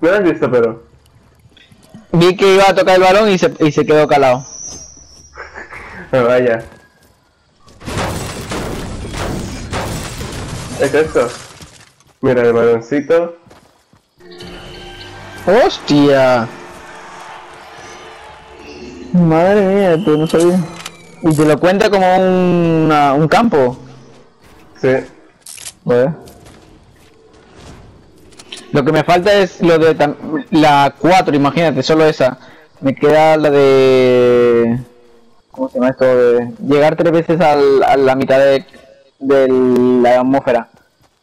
Lo has visto, pero. Vi que iba a tocar el balón y se, y se quedó calado. No, vaya. ¿Es esto? Mira el baloncito. ¡Hostia! Madre mía, tú no sabía. Y te lo cuenta como un, una- un campo. Sí. Joder. Lo que me falta es lo de la 4, imagínate, solo esa. Me queda la de... ¿Cómo se llama esto? De llegar tres veces al- a la mitad de, de la atmósfera,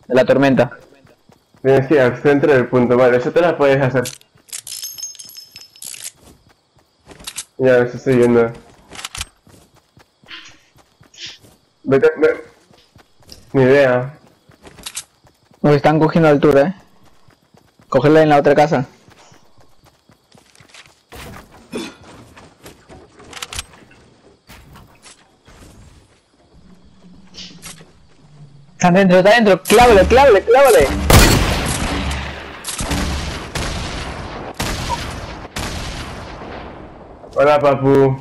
de la tormenta. Ir al centro del punto. Vale, eso te la puedes hacer. Ya, eso estoy viendo. Vete, ve. Ni idea. Nos están cogiendo altura, ¿eh? Cogerla en la otra casa. Está dentro, está dentro. Clávale, clávale, clávale. Hola, papu.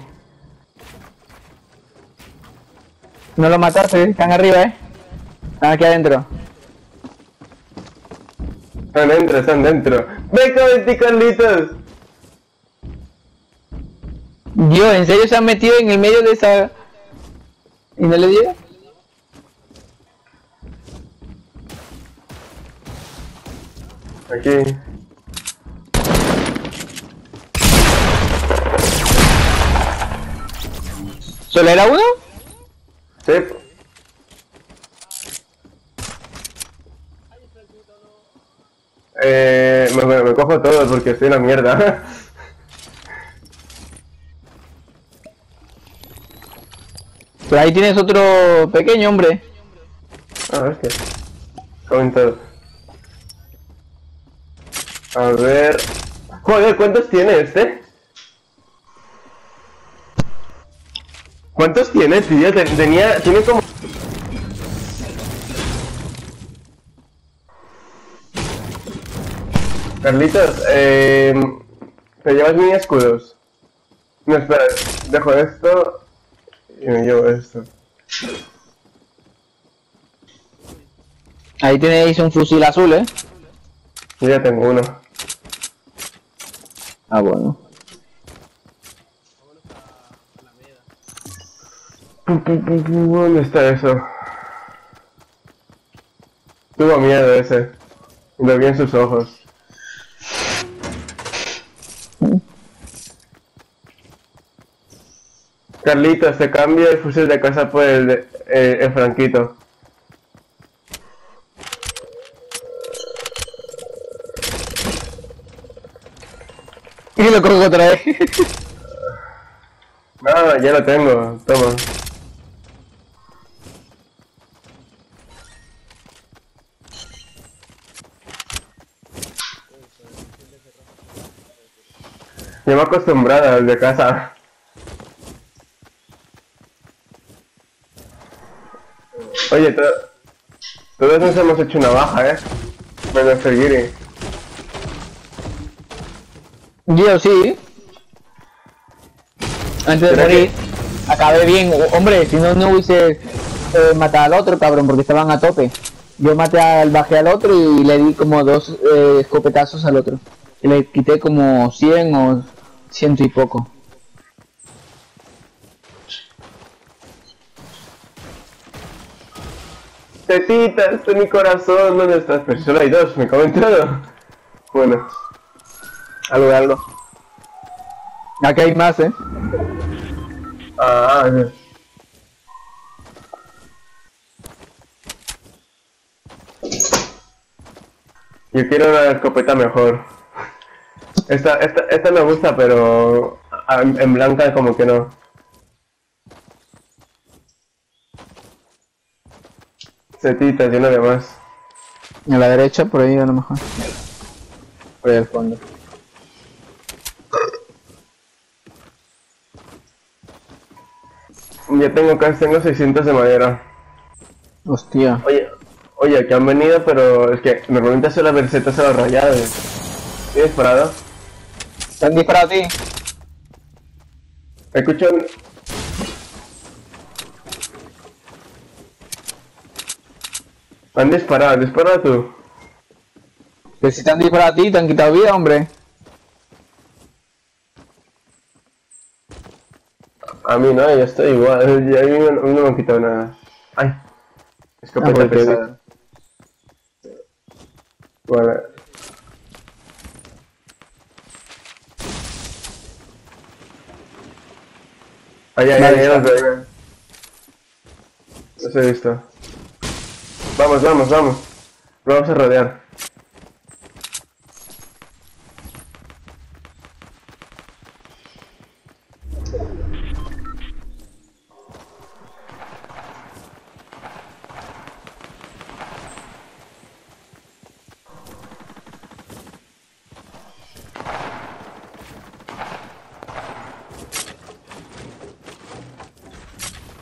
No lo mataste, ¿eh? están arriba, eh. Están aquí adentro. Están dentro, están dentro. ¡Ven con ti, Carlitos! Dios, ¿en serio se han metido en el medio de esa... ¿Y no le dio? Aquí. ¿Solo era uno? Sí. Eh, me, me- me cojo todo porque estoy en la mierda. Pero ahí tienes otro pequeño, hombre. Ah, hostia. Comen todo. A ver. Joder, ¿cuántos tiene este? ¿Cuántos tiene, tío? Ten- Tenía. Tiene como. Carlitos, eh. ¿Te llevas mis escudos? No, espera, dejo esto. Y me llevo esto. Ahí tenéis un fusil azul, ¿eh? Yo ya tengo uno. Ah, bueno. ¿Dónde está eso? Tuvo miedo ese. Lo vi en sus ojos. Carlitos, se cambia el fusil de casa por el, de- eh, el franquito. Y lo cojo otra vez. No, ya lo tengo. Toma. He acostumbrado al de casa. Oye, to- todos nos hemos hecho una baja, ¿eh? Menos el Giri. Yo sí. Antes de morir, acabé bien. Hombre, si no, no hubiese eh, matado al otro, cabrón, porque estaban a tope. Yo maté al, bajé al otro y le di como dos eh, escopetazos al otro. Y le quité como 100 o ciento y poco. Tetitas de mi corazón, ¿dónde estás? Pero solo hay dos, me comen todo. Bueno, algo de algo. Aquí hay más, eh. Ah. Yo quiero una escopeta mejor. Esta, esta, esta me gusta, pero a- en blanca como que no. Setitas una de más. A la derecha, por ahí a lo mejor. Por ahí al fondo. Ya tengo casi tengo 600 de madera. Hostia. Oye, oye, que han venido, pero es que normalmente suele haber setas a los rayados. ¿Te he disparado? ¿Te han disparado a ti? Escucho un... Me han disparado, dispara tú. Que si te han disparado a ti, te han quitado vida, hombre. A mí no, yo estoy igual, a mí no, no me han quitado nada. Ay, escopeta Ah, pesada. Vale. Ay, ay, ay, los veo. Los he visto. Vamos, vamos, vamos. Vamos a rodear.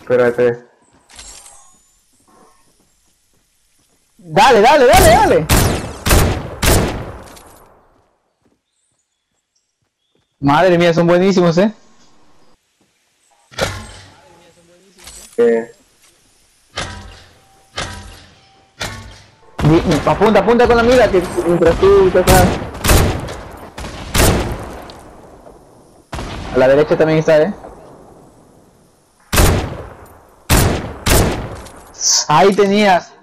Espérate. Dale, dale, dale, dale. Madre mía, son buenísimos, eh. Eh, Apunta, apunta con la mira que mientras tú estás. A la derecha también está, eh. Ahí tenías.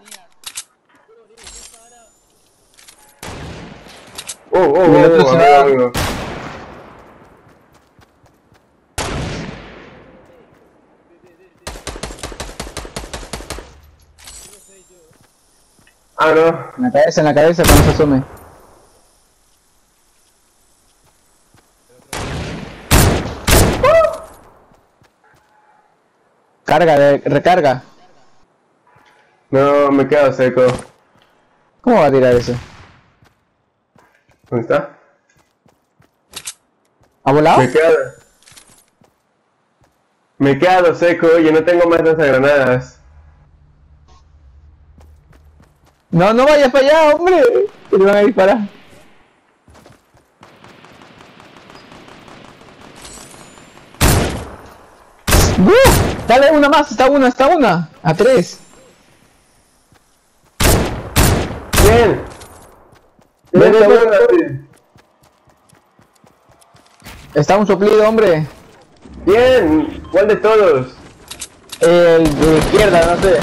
Oh, oh, oh, Y el otro oh, se amigo, va. amigo. Ah, no. En la cabeza, en la cabeza cuando se asome. Carga, de- recarga. No, me he quedado seco. ¿Cómo va a tirar eso? ¿Dónde está? ¿Ha volado? Me he quedado. Me he quedado seco y no tengo más lanzagranadas. No, no vayas para allá, hombre. Que te van a disparar. Dale una más, está una, está una. A tres. Bien. Ven, Ven, ven. Está un soplido, hombre. Bien. ¿Cuál de todos? El de izquierda, no sé.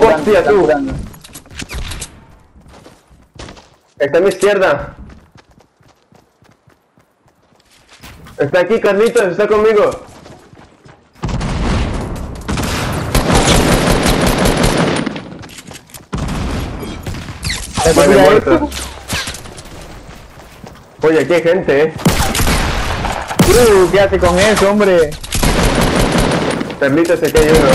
Hostia, tú. Está a mi izquierda. Está aquí, Carlitos, está conmigo. Vale, muerto. Oye, aquí hay gente, eh. Uh, ¿Qué hace con eso, hombre? Carlitos, aquí hay uno.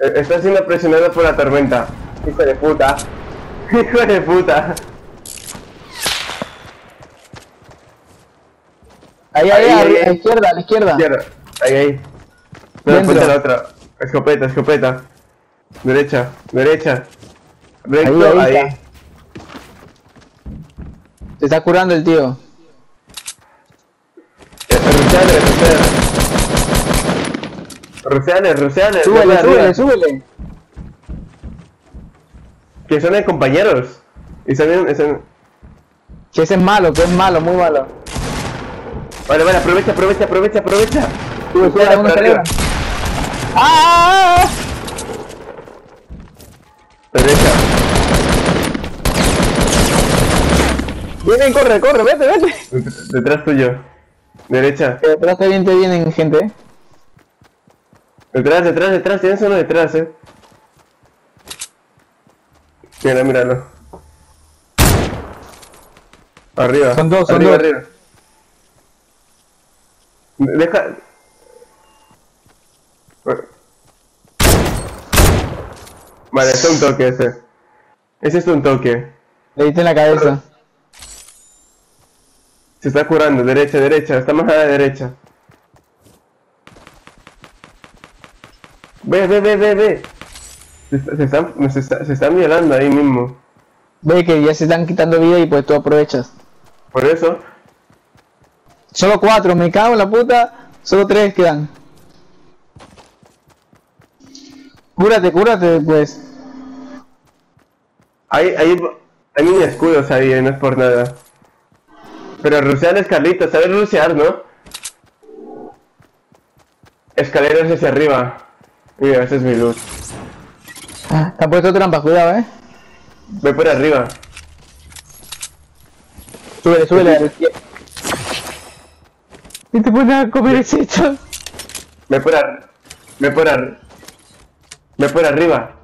Eh, Está siendo presionado por la tormenta. Hijo de puta. Hijo de puta. Ahí, ahí, Ahí, a ahí, la izquierda, a la izquierda. Izquierda. Ahí, ahí. No, ponte la otra. Escopeta, escopeta. Derecha, derecha. Recto, Ahí, ahí. Se está curando el tío. Ruseale, ruseale. Ruseale, ruseale. Súbele, súbele, súbele. Que son de compañeros. Y son, son... Que ese es malo, que es malo, muy malo. Vale, vale, aprovecha, aprovecha, aprovecha, aprovecha. Sube, sube. ¡Ah! Derecha. Vienen, corre, corre, vete, vete. Det- Detrás tuyo. Derecha. Detrás también te vienen gente, eh. Detrás, detrás, detrás. Tienes uno detrás, eh. Mira, míralo. Arriba. Son dos, son arriba, dos. arriba. Deja. Vale, es un toque ese. Ese es un toque. Le diste en la cabeza. Se está curando, derecha, derecha, está más a la derecha. Ve, ve, ve, ve, ve. Se, se están, se, está- se están violando ahí mismo. Ve que ya se están quitando vida y pues tú aprovechas. Por eso, Solo cuatro, me cago en la puta. Solo tres quedan. Cúrate, cúrate, pues. hay, hay, hay mini escudos ahí, no es por nada. Pero rusear es Carlitos, ¿sabes rusear, no? Escaleras hacia arriba. Mira, esa es mi luz. Ah, Te han puesto trampas, cuidado, eh. Ve por arriba. Súbele, súbele. Y te pones a comer hechizos. Ve por arriba. Ve por arriba. Ve por arriba.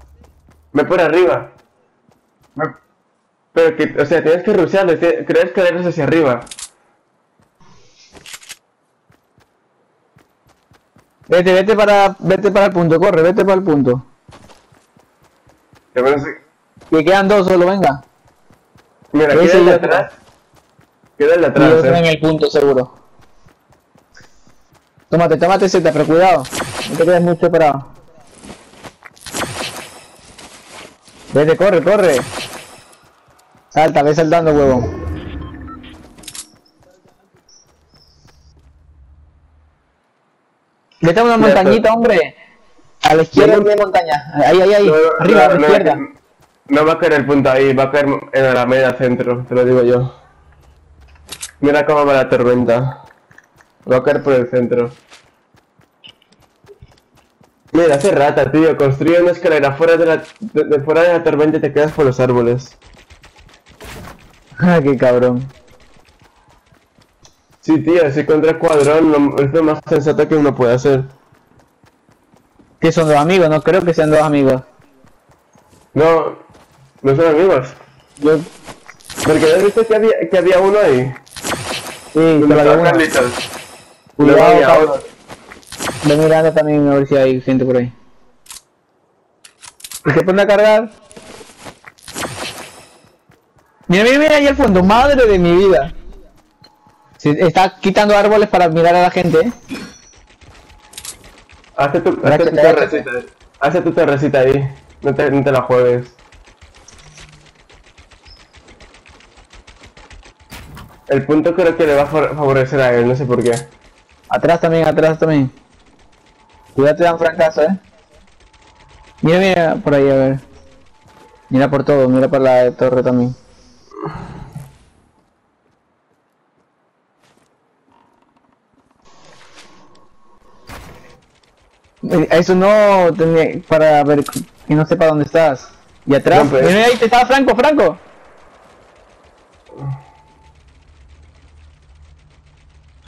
Ve por arriba. Pero que, o sea, tienes que rusear, crear escaleras hacia arriba. Vete, vete para, vete para el punto, corre, vete para el punto. Te pones- Que quedan dos solo, venga. Mira, queda el de atrás. Queda el de Y atrás, en eh. el punto, seguro. Tómate, tómate Z, pero cuidado. No te quedes muy separado. Vete, corre, corre. Salta, ve saltando, huevo. Vete a una montañita, hombre. A la izquierda de montaña. Ahí, ahí, ahí. No, Arriba, a la no, izquierda. No va a caer el punto ahí, va a caer en la media centro, te lo digo yo. Mira cómo va la tormenta. Va a caer por el centro. Mira, hace rata, tío. Construye una escalera fuera de la, de, de fuera de la tormenta y te quedas por los árboles. Ah, qué cabrón. Sí, tío, si contra cuadrón lo- es lo más sensato que uno puede hacer. Que son dos amigos, no creo que sean dos amigos. No, no son amigos. Yo, Porque ¿no has visto que había, que había uno ahí? sí, te ¿Dónde lo estaba digo. Carlitos? Cuidado, había otro. Ve mirando también a ver si hay gente por ahí. ¿Y se pone a cargar? Mira, mira, mira ahí al fondo, madre de mi vida. Se está quitando árboles para mirar a la gente, ¿eh? Hazte tu, hazte tu Agáchate, terracita. Hazte tu terracita ahí. No te, no te la juegues. El punto creo que le va a fa- favorecer a él, no sé por qué. Atrás también, atrás también. Cuídate, dan fracaso, ¿eh? Mira, mira, por ahí, a ver. Mira por todo, mira por la torre también. Eh, Eso no tendría para ver que no sepa dónde estás. Y atrás, No, pues. mira ahí, te estaba Franco, Franco.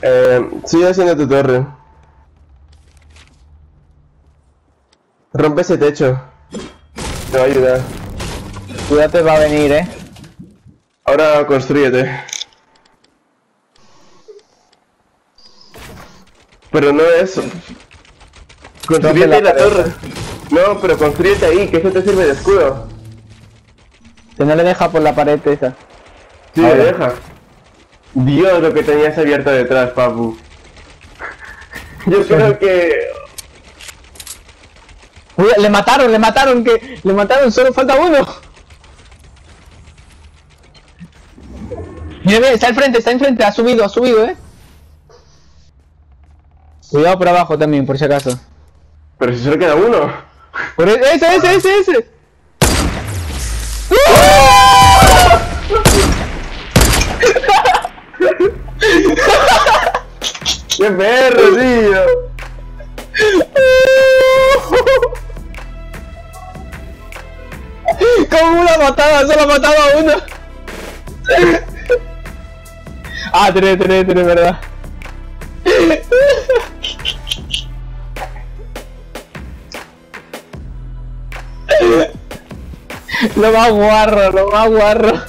Eh, sigue haciendo tu torre. Rompe ese techo. Te va a ayudar. Cuídate, va a venir, eh. Ahora construyete. Pero no eso. Construyete la la, torre. No, pero construyete ahí, que eso te sirve de escudo. Que no le deja por la pared esa. Sí, me deja. Dios, lo que tenías abierto detrás, papu. Yo creo que... Uy, le mataron, le mataron, que le mataron, solo falta uno. Mira, mira, está al frente, está enfrente, ha subido, ha subido, eh. Cuidado por abajo también, por si acaso. Pero si solo queda uno. Por e- ese, ese, ese, ese. ¡Qué perro, tío! Como una matada, solo ha matado a uno. Ah, tres, tres, tres, verdad. Lo más guarro, lo más guarro.